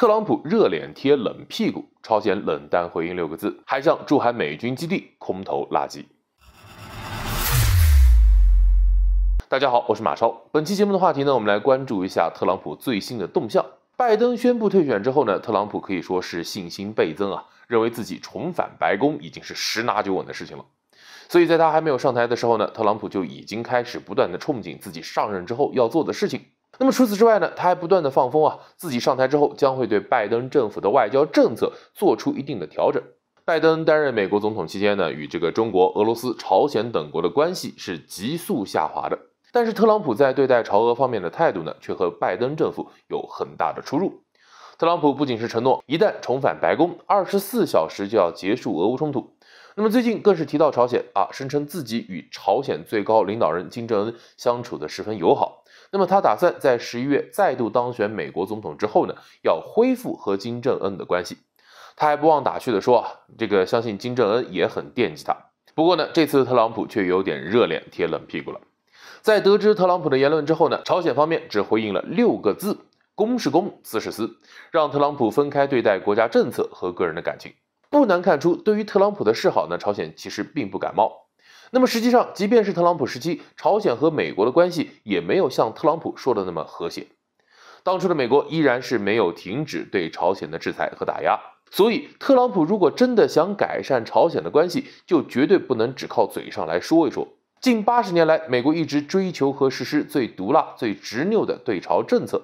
特朗普热脸贴冷屁股，朝鲜冷淡回应六个字，还向驻韩美军基地空投垃圾。大家好，我是马超。本期节目的话题呢，我们来关注一下特朗普最新的动向。拜登宣布退选之后呢，特朗普可以说是信心倍增啊，认为自己重返白宫已经是十拿九稳的事情了。所以在他还没有上台的时候呢，特朗普就已经开始不断的憧憬自己上任之后要做的事情。那么除此之外呢，他还不断的放风啊，自己上台之后将会对拜登政府的外交政策做出一定的调整。拜登担任美国总统期间呢，与这个中国、俄罗斯、朝鲜等国的关系是急速下滑的。但是特朗普在对待朝俄方面的态度呢，却和拜登政府有很大的出入。特朗普不仅是承诺一旦重返白宫，二十四小时就要结束俄乌冲突，那么最近更是提到朝鲜啊，声称自己与朝鲜最高领导人金正恩相处的十分友好。那么他打算在十一月再度当选美国总统之后呢，要恢复和金正恩的关系。他还不忘打趣的说啊，这个相信金正恩也很惦记他。不过呢，这次特朗普却有点热脸贴冷屁股了。在得知特朗普的言论之后呢，朝鲜方面只回应了六个字：公是公，私是私，让特朗普分开对待国家政策和个人的感情。不难看出，对于特朗普的示好呢，朝鲜其实并不感冒。那么实际上，即便是特朗普时期，朝鲜和美国的关系也没有像特朗普说的那么和谐。当初的美国依然是没有停止对朝鲜的制裁和打压。所以，特朗普如果真的想改善朝鲜的关系，就绝对不能只靠嘴上来说一说。近八十年来，美国一直追求和实施最毒辣、最执拗的对朝政策。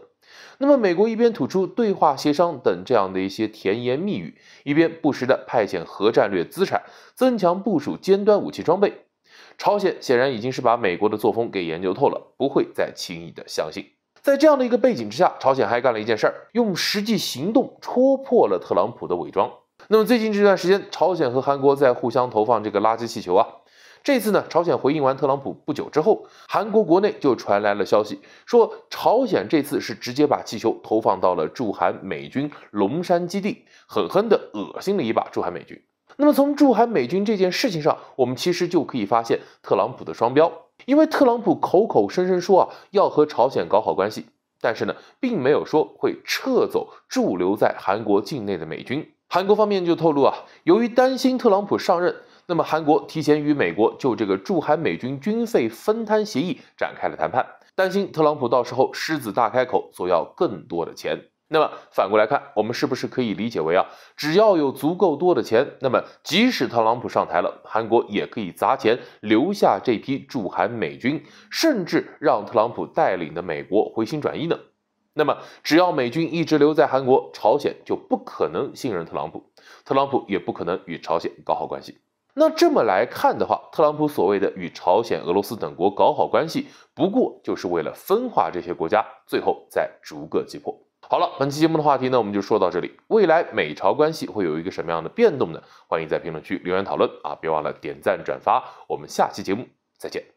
那么，美国一边吐出对话协商等这样的一些甜言蜜语，一边不时的派遣核战略资产，增强部署尖端武器装备。朝鲜显然已经是把美国的作风给研究透了，不会再轻易的相信。在这样的一个背景之下，朝鲜还干了一件事儿，用实际行动戳破了特朗普的伪装。那么最近这段时间，朝鲜和韩国在互相投放这个垃圾气球啊。这次呢，朝鲜回应完特朗普不久之后，韩国国内就传来了消息，说朝鲜这次是直接把气球投放到了驻韩美军龙山基地，狠狠地恶心了一把驻韩美军。那么从驻韩美军这件事情上，我们其实就可以发现特朗普的双标，因为特朗普口口声声说啊要和朝鲜搞好关系，但是呢，并没有说会撤走驻留在韩国境内的美军。韩国方面就透露啊，由于担心特朗普上任。那么，韩国提前与美国就这个驻韩美军军费分摊协议展开了谈判，担心特朗普到时候狮子大开口，索要更多的钱。那么反过来看，我们是不是可以理解为啊，只要有足够多的钱，那么即使特朗普上台了，韩国也可以砸钱留下这批驻韩美军，甚至让特朗普带领的美国回心转意呢？那么，只要美军一直留在韩国，朝鲜就不可能信任特朗普，特朗普也不可能与朝鲜搞好关系。那这么来看的话，特朗普所谓的与朝鲜、俄罗斯等国搞好关系，不过就是为了分化这些国家，最后再逐个击破。好了，本期节目的话题呢，我们就说到这里。未来美朝关系会有一个什么样的变动呢？欢迎在评论区留言讨论啊！别忘了点赞转发。我们下期节目再见。